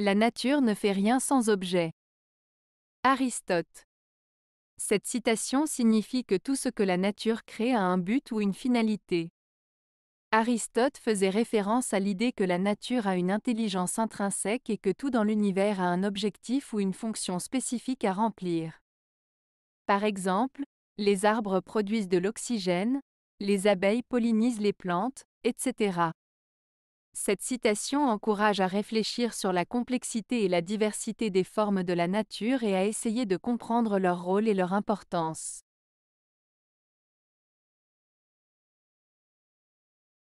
La nature ne fait rien sans objet. Aristote. Cette citation signifie que tout ce que la nature crée a un but ou une finalité. Aristote faisait référence à l'idée que la nature a une intelligence intrinsèque et que tout dans l'univers a un objectif ou une fonction spécifique à remplir. Par exemple, les arbres produisent de l'oxygène, les abeilles pollinisent les plantes, etc. Cette citation encourage à réfléchir sur la complexité et la diversité des formes de la nature et à essayer de comprendre leur rôle et leur importance.